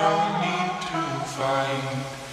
no need to fight.